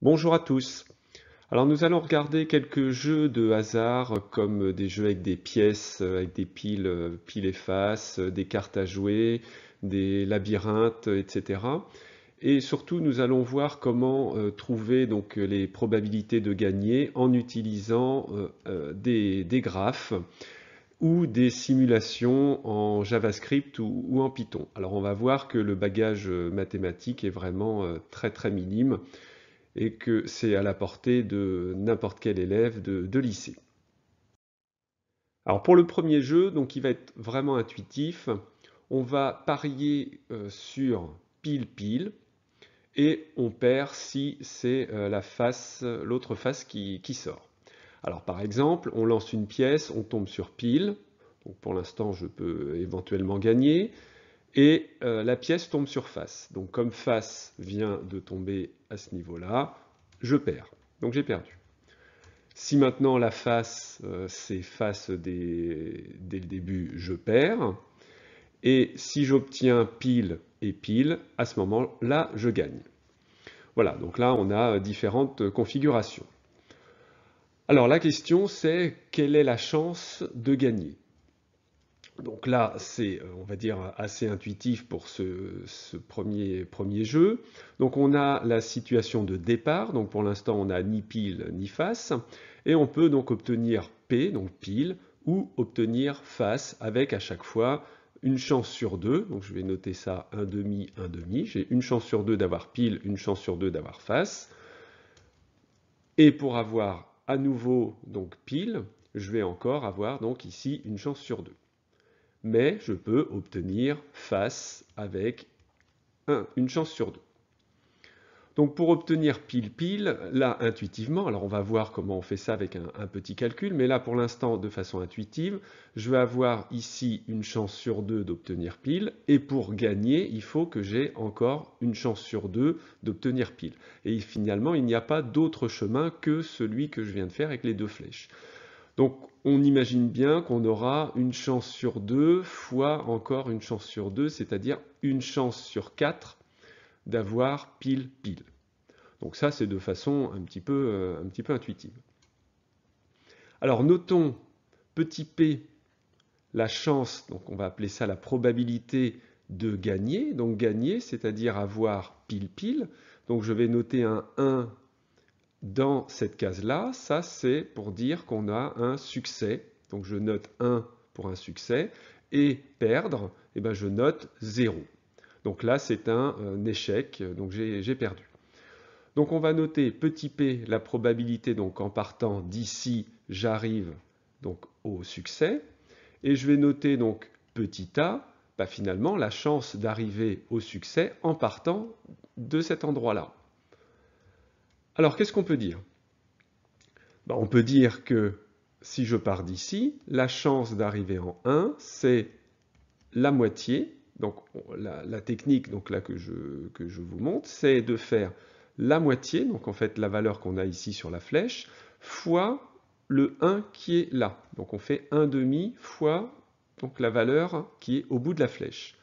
Bonjour à tous. Alors nous allons regarder quelques jeux de hasard comme des jeux avec des pièces, avec des piles, piles et faces, des cartes à jouer, des labyrinthes, etc. Et surtout nous allons voir comment euh, trouver donc les probabilités de gagner en utilisant euh, euh, des, graphes ou des simulations en JavaScript ou, en Python. Alors on va voir que le bagage mathématique est vraiment très très minime et que c'est à la portée de n'importe quel élève de, lycée. Alors pour le premier jeu, donc il va être vraiment intuitif, on va parier euh, sur pile-pile et on perd si c'est euh, l'autre face qui, sort. Alors par exemple, on lance une pièce, on tombe sur pile, donc pour l'instant je peux éventuellement gagner, et euh, la pièce tombe sur face. Donc comme face vient de tomber à ce niveau-là, je perds. Donc j'ai perdu. Si maintenant la face, euh, c'est face dès, le début, je perds. Et si j'obtiens pile et pile, à ce moment-là, je gagne. Voilà, donc là, on a différentes configurations. Alors la question, c'est quelle est la chance de gagner? Donc là, c'est, euh, on va dire, assez intuitif pour ce, premier, premier, jeu. Donc on a la situation de départ, donc pour l'instant on n'a ni pile ni face, et on peut donc obtenir P, donc pile, ou obtenir face avec à chaque fois une chance sur deux, donc je vais noter ça un demi, un demi, j'ai une chance sur deux d'avoir pile, une chance sur deux d'avoir face, et pour avoir à nouveau donc pile, je vais encore avoir donc ici une chance sur deux mais je peux obtenir face avec une chance sur deux. Donc pour obtenir pile-pile, là intuitivement, alors on va voir comment on fait ça avec un, petit calcul, mais là pour l'instant de façon intuitive, je vais avoir ici une chance sur deux d'obtenir pile, et pour gagner, il faut que j'ai encore une chance sur deux d'obtenir pile. Et finalement, il n'y a pas d'autre chemin que celui que je viens de faire avec les deux flèches. Donc on imagine bien qu'on aura une chance sur deux fois encore une chance sur deux, c'est-à-dire une chance sur quatre d'avoir pile-pile. Donc ça, c'est de façon un petit, peu, euh, un petit peu intuitive. Alors notons, petit p, la chance, donc on va appeler ça la probabilité de gagner. Donc gagner, c'est-à-dire avoir pile-pile. Donc je vais noter un 1 dans cette case-là, ça c'est pour dire qu'on a un succès. Donc je note 1 pour un succès. Et perdre, eh ben, je note 0. Donc là c'est un, échec, donc j'ai perdu. Donc on va noter petit p la probabilité, donc en partant d'ici, j'arrive donc au succès. Et je vais noter donc petit a, bah, finalement la chance d'arriver au succès en partant de cet endroit-là. Alors, qu'est-ce qu'on peut dire? Ben, On peut dire que si je pars d'ici, la chance d'arriver en 1, c'est la moitié. Donc, la, technique donc là, que, je, vous montre, c'est de faire la moitié, donc en fait la valeur qu'on a ici sur la flèche, fois le 1 qui est là. Donc on fait 1 demi fois donc, la valeur qui est au bout de la flèche.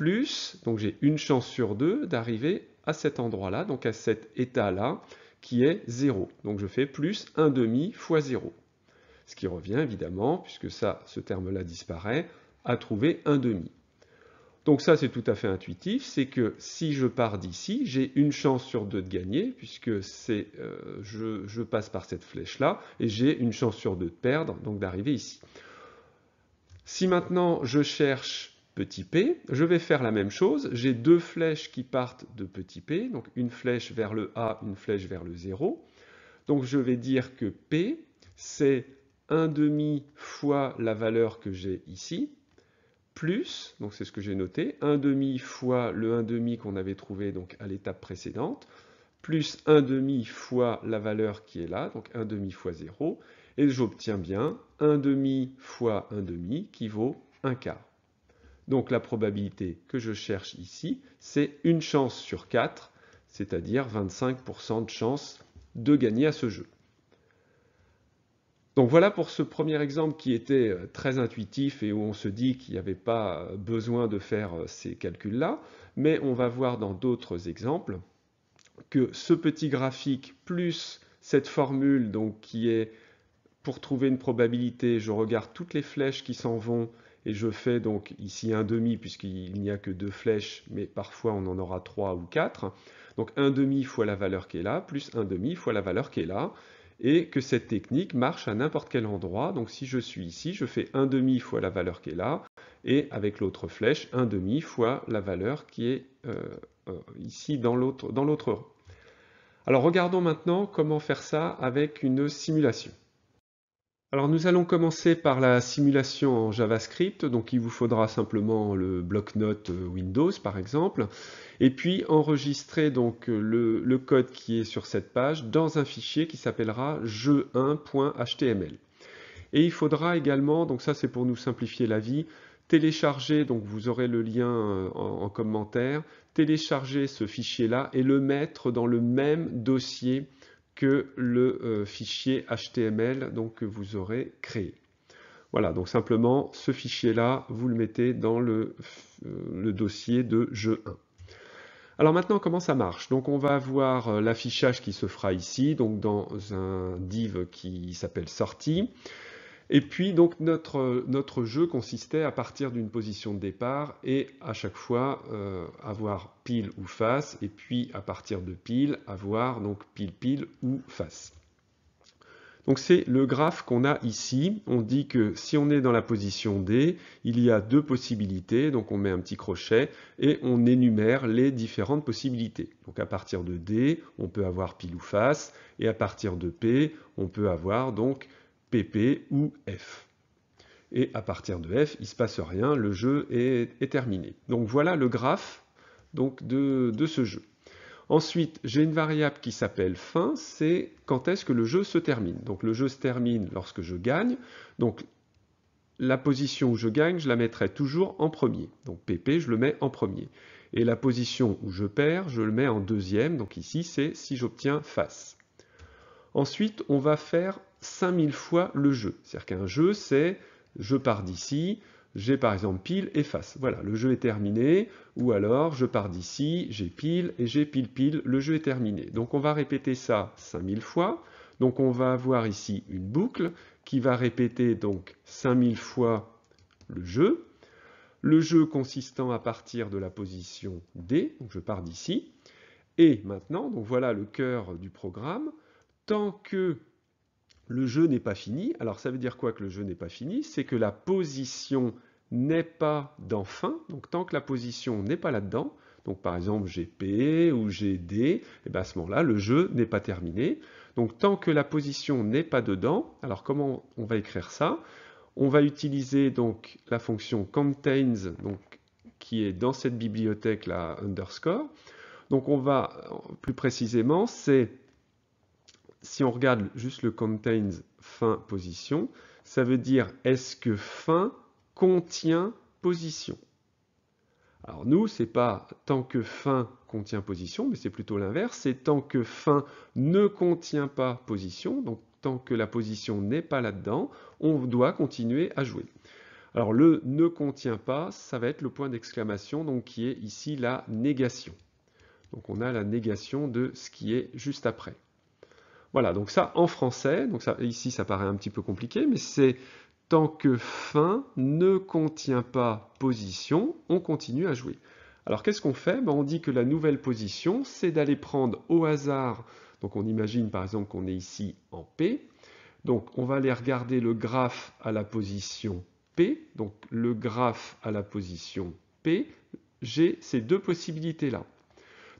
Plus, donc j'ai une chance sur deux d'arriver à cet endroit-là, donc à cet état-là, qui est 0. Donc je fais plus 1 demi fois 0. Ce qui revient évidemment, puisque ça, ce terme-là disparaît, à trouver 1 demi. Donc ça, c'est tout à fait intuitif, c'est que si je pars d'ici, j'ai une chance sur deux de gagner, puisque c'est, euh, je, passe par cette flèche-là, et j'ai une chance sur deux de perdre, donc d'arriver ici. Si maintenant je cherche petit p. Je vais faire la même chose. J'ai deux flèches qui partent de petit p, donc une flèche vers le A, une flèche vers le 0. Donc je vais dire que p, c'est 1 demi fois la valeur que j'ai ici, plus, donc c'est ce que j'ai noté, 1 demi fois le 1 demi qu'on avait trouvé à l'étape précédente, plus 1 demi fois la valeur qui est là, donc 1 demi fois 0, et j'obtiens bien 1 demi fois 1 demi qui vaut 1 quart. Donc la probabilité que je cherche ici, c'est une chance sur 4, c'est-à-dire 25% de chance de gagner à ce jeu. Donc voilà pour ce premier exemple qui était euh, très intuitif et où on se dit qu'il n'y avait pas euh, besoin de faire euh, ces calculs-là, mais on va voir dans d'autres exemples. que ce petit graphique plus cette formule donc qui est pour trouver une probabilité, je regarde toutes les flèches qui s'en vont et je fais donc ici un demi puisqu'il n'y a que deux flèches, mais parfois on en aura trois ou quatre. Donc un demi fois la valeur qui est là, plus un demi fois la valeur qui est là, et que cette technique marche à n'importe quel endroit. Donc si je suis ici, je fais un demi fois la valeur qui est là, et avec l'autre flèche, un demi fois la valeur qui est euh, euh, ici dans l'autre rang. Alors regardons maintenant comment faire ça avec une simulation. Alors nous allons commencer par la simulation en JavaScript, donc il vous faudra simplement le bloc-notes euh, Windows par exemple, et puis enregistrer donc le, code qui est sur cette page dans un fichier qui s'appellera jeu1.html. Et il faudra également, donc ça c'est pour nous simplifier la vie, télécharger, donc vous aurez le lien euh, en, en commentaire, télécharger ce fichier-là et le mettre dans le même dossier le euh, fichier HTML donc, que vous aurez créé. Voilà, donc simplement ce fichier-là, vous le mettez dans le, euh, le, dossier de jeu 1. Alors maintenant, comment ça marche? Donc on va avoir euh, l'affichage qui se fera ici, donc dans un div qui s'appelle sortie. Et puis donc notre, notre jeu consistait à partir d'une position de départ et à chaque fois euh, avoir pile ou face et puis à partir de pile avoir donc pile pile ou face. Donc c'est le graphe qu'on a ici. On dit que si on est dans la position D, il y a deux possibilités. Donc on met un petit crochet et on énumère les différentes possibilités. Donc à partir de D, on peut avoir pile ou face et à partir de P, on peut avoir donc PP ou F. Et à partir de F, il ne se passe rien, le jeu est, terminé. Donc voilà le graphe de, ce jeu. Ensuite, j'ai une variable qui s'appelle fin, c'est quand est-ce que le jeu se termine. Donc le jeu se termine lorsque je gagne. Donc la position où je gagne, je la mettrai toujours en premier. Donc PP, je le mets en premier. Et la position où je perds, je le mets en deuxième. Donc ici, c'est si j'obtiens face. Ensuite, on va faire 5000 fois le jeu. C'est-à-dire qu'un jeu, c'est je pars d'ici, j'ai par exemple pile et face. Voilà, le jeu est terminé. Ou alors, je pars d'ici, j'ai pile et j'ai pile pile, le jeu est terminé. Donc on va répéter ça 5000 fois. Donc on va avoir ici une boucle qui va répéter donc 5000 fois le jeu. Le jeu consistant à partir de la position D, donc je pars d'ici. Et maintenant, donc voilà le cœur du programme, tant que le jeu n'est pas fini. Alors ça veut dire quoi que le jeu n'est pas fini? C'est que la position n'est pas dans fin. Donc tant que la position n'est pas là-dedans, donc par exemple j'ai P ou j'ai D, et eh bien à ce moment-là, le jeu n'est pas terminé. Donc tant que la position n'est pas dedans, alors comment on va écrire ça? On va utiliser donc la fonction contains, qui est dans cette bibliothèque là, underscore. Donc on va, plus précisément, c'est si on regarde juste le contains fin position, ça veut dire est-ce que fin contient position? Alors nous, c'est pas tant que fin contient position, mais c'est plutôt l'inverse, c'est tant que fin ne contient pas position, donc tant que la position n'est pas là-dedans, on doit continuer à jouer. Alors le ne contient pas, ça va être le point d'exclamation, donc qui est ici la négation. Donc on a la négation de ce qui est juste après. Voilà, donc ça en français, donc ça, ici ça paraît un petit peu compliqué, mais c'est tant que fin ne contient pas position, on continue à jouer. Alors qu'est-ce qu'on fait? Ben, On dit que la nouvelle position, c'est d'aller prendre au hasard, donc on imagine par exemple qu'on est ici en P, donc on va aller regarder le graphe à la position P, donc le graphe à la position P, j'ai ces deux possibilités-là.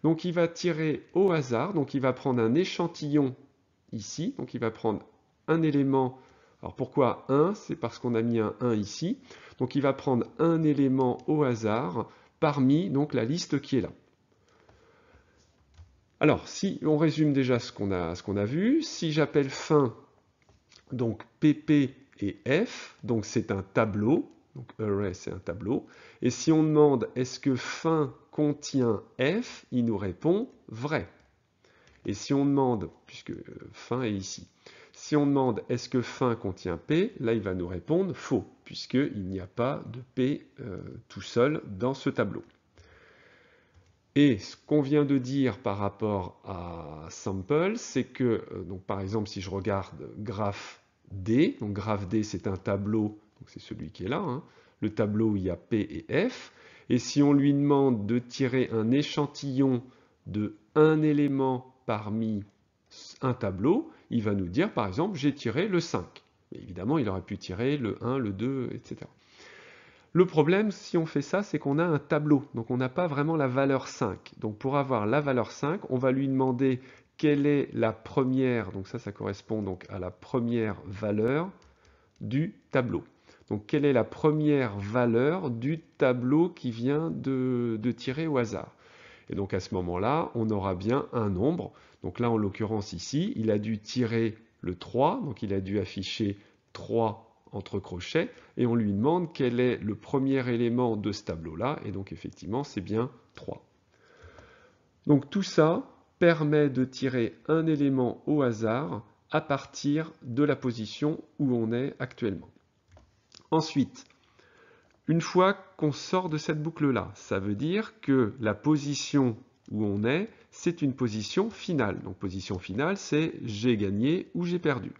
Donc il va tirer au hasard, donc il va prendre un échantillon ici. Donc il va prendre un élément. Alors pourquoi 1 C'est parce qu'on a mis un 1 ici. Donc il va prendre un élément au hasard parmi donc, la liste qui est là. Alors, si on résume déjà ce qu'on a, a, vu, si j'appelle fin, donc pp et f, donc c'est un tableau, donc array c'est un tableau, et si on demande est-ce que fin contient f, il nous répond vrai. Et si on demande, puisque euh, fin est ici, si on demande est-ce que fin contient P, là il va nous répondre faux, puisqu'il n'y a pas de P euh, tout seul dans ce tableau. Et ce qu'on vient de dire par rapport à sample, c'est que, euh, par exemple, si je regarde graphe D, donc graphe D c'est un tableau, c'est celui qui est là, hein, le tableau où il y a P et F, et si on lui demande de tirer un échantillon de un élément parmi un tableau, il va nous dire par exemple j'ai tiré le 5. évidemment, il aurait pu tirer le 1, le 2, etc. Le problème, si on fait ça, c'est qu'on a un tableau, donc on n'a pas vraiment la valeur 5. Donc pour avoir la valeur 5, on va lui demander quelle est la première, donc ça, ça correspond donc à la première valeur du tableau. Donc quelle est la première valeur du tableau qui vient de, de tirer au hasard? Et donc à ce moment-là, on aura bien un nombre. Donc là, en l'occurrence ici, il a dû tirer le 3, donc il a dû afficher 3 entre crochets, et on lui demande quel est le premier élément de ce tableau-là, et donc effectivement c'est bien 3. Donc tout ça permet de tirer un élément au hasard à partir de la position où on est actuellement. Ensuite, une fois qu'on sort de cette boucle-là, ça veut dire que la position où on est, c'est une position finale. Donc position finale, c'est j'ai gagné ou j'ai perdu.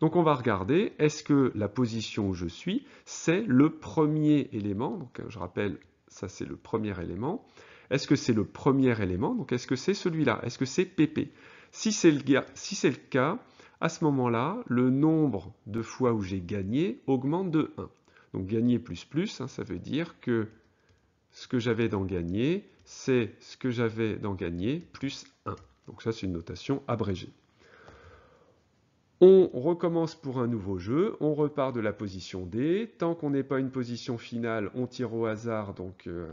Donc on va regarder, est-ce que la position où je suis, c'est le premier élément, donc je rappelle, ça c'est le premier élément, est-ce que c'est le premier élément, donc est-ce que c'est celui-là, est-ce que c'est PP Si c'est le, le cas, à ce moment-là, le nombre de fois où j'ai gagné augmente de 1. Donc gagner plus plus, hein, ça veut dire que ce que j'avais dans gagner, c'est ce que j'avais dans gagner plus 1. Donc ça, c'est une notation abrégée. On recommence pour un nouveau jeu, on repart de la position D. Tant qu'on n'est pas une position finale, on tire au hasard donc euh,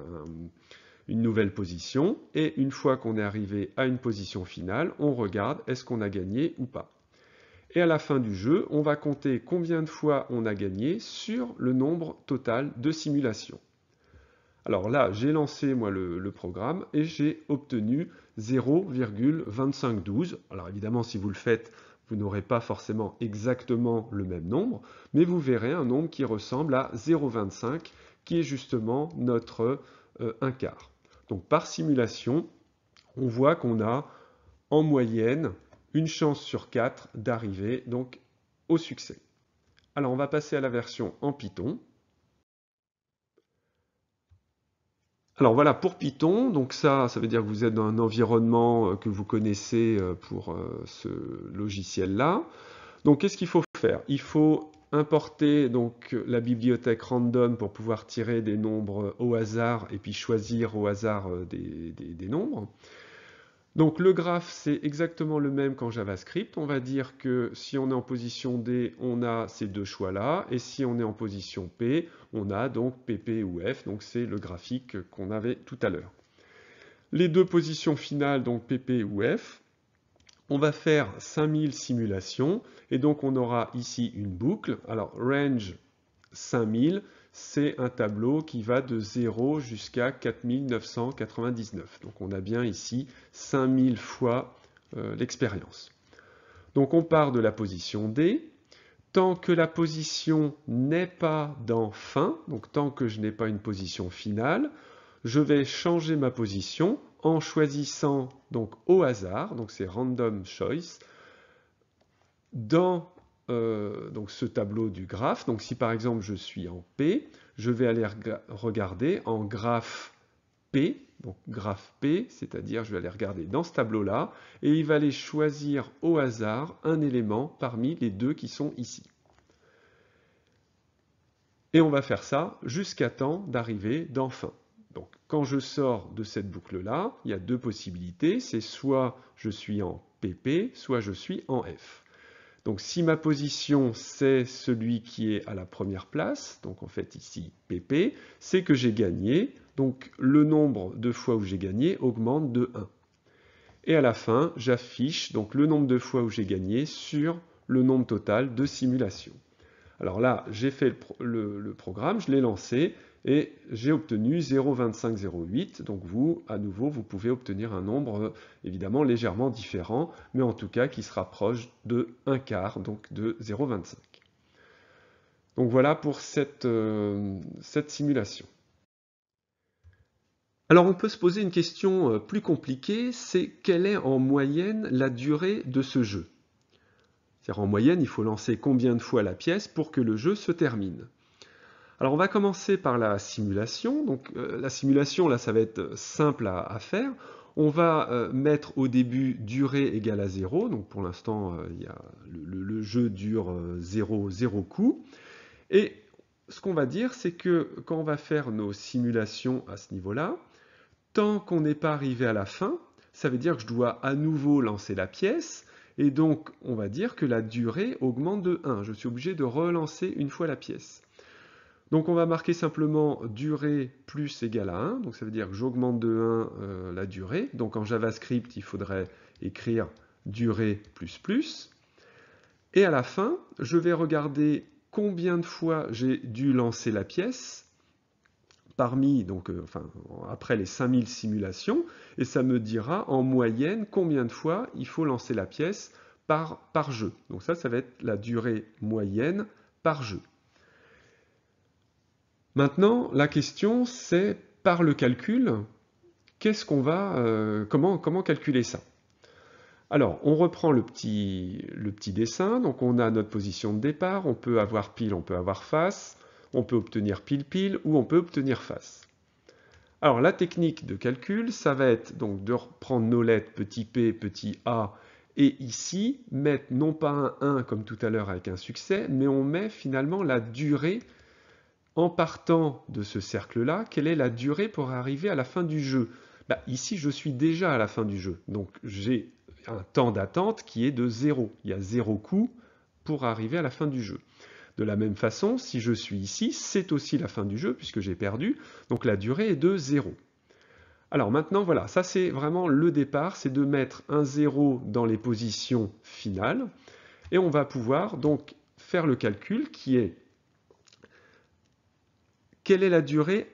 une nouvelle position. Et une fois qu'on est arrivé à une position finale, on regarde est-ce qu'on a gagné ou pas. Et à la fin du jeu, on va compter combien de fois on a gagné sur le nombre total de simulations. Alors là, j'ai lancé moi le, le programme et j'ai obtenu 0,2512. Alors évidemment, si vous le faites vous n'aurez pas forcément exactement le même nombre, mais vous verrez un nombre qui ressemble à 0,25, qui est justement notre 1 euh, quart. Donc par simulation, on voit qu'on a en moyenne une chance sur 4 d'arriver donc au succès. Alors on va passer à la version en Python. Alors voilà, pour Python, donc ça, ça veut dire que vous êtes dans un environnement euh, que vous connaissez euh, pour euh, ce logiciel-là. Donc qu'est-ce qu'il faut faire? Il faut importer donc la bibliothèque random pour pouvoir tirer des nombres au hasard et puis choisir au hasard des nombres. Donc le graphe, c'est exactement le même qu'en JavaScript. On va dire que si on est en position D, on a ces deux choix-là, et si on est en position P, on a donc PP ou F, donc c'est le graphique qu'on avait tout à l'heure. Les deux positions finales, donc PP ou F, on va faire 5000 simulations, et donc on aura ici une boucle. Alors range 5000, c'est un tableau qui va de 0 jusqu'à 4999. Donc on a bien ici 5000 fois euh, l'expérience. Donc on part de la position D. Tant que la position n'est pas dans fin, donc tant que je n'ai pas une position finale, je vais changer ma position en choisissant donc au hasard, donc c'est random choice, dans euh, donc ce tableau du graphe. Donc si par exemple je suis en P, je vais aller regarder en graphe P, donc graphe P, c'est-à-dire je vais aller regarder dans ce tableau-là, et il va aller choisir au hasard un élément parmi les deux qui sont ici. Et on va faire ça jusqu'à temps d'arriver dans fin. Donc quand je sors de cette boucle-là, il y a deux possibilités, c'est soit je suis en PP, soit je suis en F. Donc si ma position c'est celui qui est à la première place, donc en fait ici PP, c'est que j'ai gagné, donc le nombre de fois où j'ai gagné augmente de 1. Et à la fin, j'affiche donc le nombre de fois où j'ai gagné sur le nombre total de simulations. Alors là, j'ai fait le, programme, je l'ai lancé, et j'ai obtenu 0,2508. Donc vous, à nouveau, vous pouvez obtenir un nombre euh, évidemment légèrement différent, mais en tout cas qui se rapproche de 1 quart, donc de 0,25. Donc voilà pour cette, euh, cette simulation. Alors on peut se poser une question euh, plus compliquée, c'est quelle est en moyenne la durée de ce jeu? C'est-à-dire en moyenne, il faut lancer combien de fois la pièce pour que le jeu se termine? Alors on va commencer par la simulation. Donc euh, la simulation, là, ça va être simple à, faire. On va euh, mettre au début durée égale à 0. Donc pour l'instant, le, le, jeu dure 0, 0 coup. Et ce qu'on va dire, c'est que quand on va faire nos simulations à ce niveau-là, tant qu'on n'est pas arrivé à la fin, ça veut dire que je dois à nouveau lancer la pièce, et donc on va dire que la durée augmente de 1. Je suis obligé de relancer une fois la pièce. Donc on va marquer simplement durée plus égale à 1, donc ça veut dire que j'augmente de 1 euh, la durée. Donc en JavaScript, il faudrait écrire durée plus plus. Et à la fin, je vais regarder combien de fois j'ai dû lancer la pièce parmi, donc, euh, enfin, après les 5000 simulations, et ça me dira en moyenne combien de fois il faut lancer la pièce par, par jeu. Donc ça, ça va être la durée moyenne par jeu. Maintenant, la question, c'est par le calcul, qu'est-ce qu'on va, euh, comment, calculer ça? Alors, on reprend le petit, le petit dessin. Donc, on a notre position de départ. On peut avoir pile, on peut avoir face. On peut obtenir pile-pile ou on peut obtenir face. Alors, la technique de calcul, ça va être donc de reprendre nos lettres petit p, petit a, et ici, mettre non pas un 1 comme tout à l'heure avec un succès, mais on met finalement la durée en partant de ce cercle-là. Quelle est la durée pour arriver à la fin du jeu? Bah, Ici, je suis déjà à la fin du jeu. Donc, j'ai un temps d'attente qui est de 0. Il y a 0 coup pour arriver à la fin du jeu. De la même façon, si je suis ici, c'est aussi la fin du jeu puisque j'ai perdu, donc la durée est de 0. Alors maintenant, voilà, ça c'est vraiment le départ, c'est de mettre un 0 dans les positions finales, et on va pouvoir donc faire le calcul qui est quelle est la durée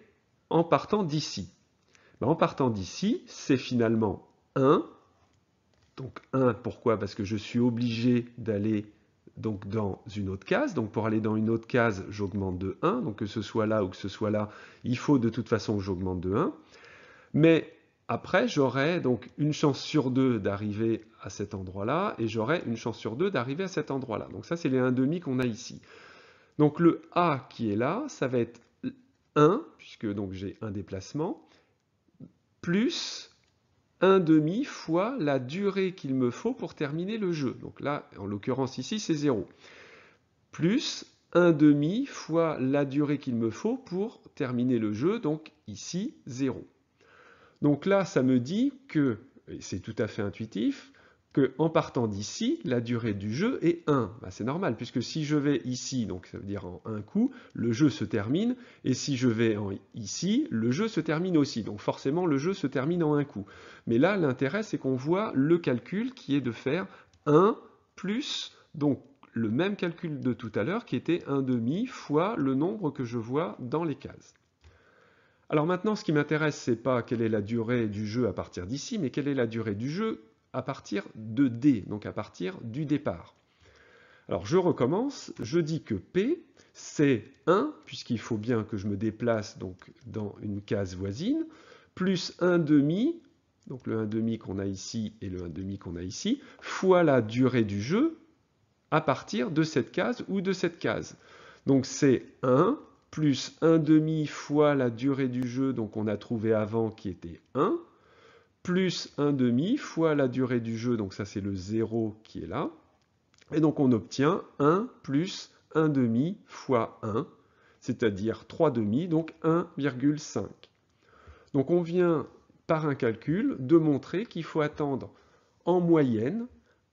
en partant d'ici? Ben, En partant d'ici, c'est finalement 1 donc 1, pourquoi? Parce que je suis obligé d'aller donc dans une autre case. Donc pour aller dans une autre case, j'augmente de 1. Donc que ce soit là ou que ce soit là, il faut de toute façon que j'augmente de 1. Mais après, j'aurai donc une chance sur 2 d'arriver à cet endroit-là, et j'aurai une chance sur 2 d'arriver à cet endroit-là. Donc ça, c'est les 1,5 qu'on a ici. Donc le A qui est là, ça va être 1, puisque donc j'ai un déplacement, plus 1 demi fois la durée qu'il me faut pour terminer le jeu. Donc là, en l'occurrence ici, c'est 0. Plus 1 demi fois la durée qu'il me faut pour terminer le jeu, donc ici, 0. Donc là, ça me dit que, et c'est tout à fait intuitif, en partant d'ici, la durée du jeu est 1. Bah, c'est normal, puisque si je vais ici, donc ça veut dire en un coup, le jeu se termine, et si je vais ici, le jeu se termine aussi. Donc forcément, le jeu se termine en un coup. Mais là, l'intérêt, c'est qu'on voit le calcul qui est de faire 1 plus, donc le même calcul de tout à l'heure, qui était 1 demi fois le nombre que je vois dans les cases. Alors maintenant, ce qui m'intéresse, c'est pas quelle est la durée du jeu à partir d'ici, mais quelle est la durée du jeu à partir de D, donc à partir du départ. Alors je recommence, je dis que P, c'est 1, puisqu'il faut bien que je me déplace donc dans une case voisine, plus 1 demi, donc le 1 demi qu'on a ici et le 1 demi qu'on a ici, fois la durée du jeu à partir de cette case ou de cette case. Donc c'est 1 plus 1 demi fois la durée du jeu donc on a trouvé avant qui était 1, plus 1 demi fois la durée du jeu, donc ça c'est le 0 qui est là. Et donc on obtient 1 plus 1 demi fois 1, c'est-à-dire 3 demi, donc 1,5. Donc on vient par un calcul de montrer qu'il faut attendre en moyenne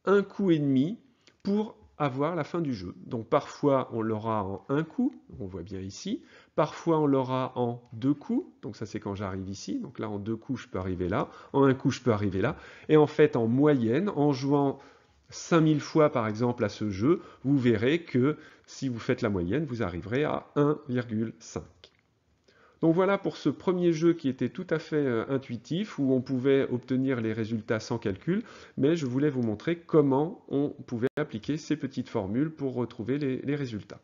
un coup et demi pour avoir la fin du jeu. Donc parfois on l'aura en un coup, on voit bien ici, parfois on l'aura en deux coups, donc ça c'est quand j'arrive ici, donc là en deux coups je peux arriver là, en un coup je peux arriver là, et en fait en moyenne, en jouant 5000 fois par exemple à ce jeu, vous verrez que si vous faites la moyenne, vous arriverez à 1,5. Donc voilà pour ce premier jeu qui était tout à fait euh, intuitif, où on pouvait obtenir les résultats sans calcul, mais je voulais vous montrer comment on pouvait appliquer ces petites formules pour retrouver les, les résultats.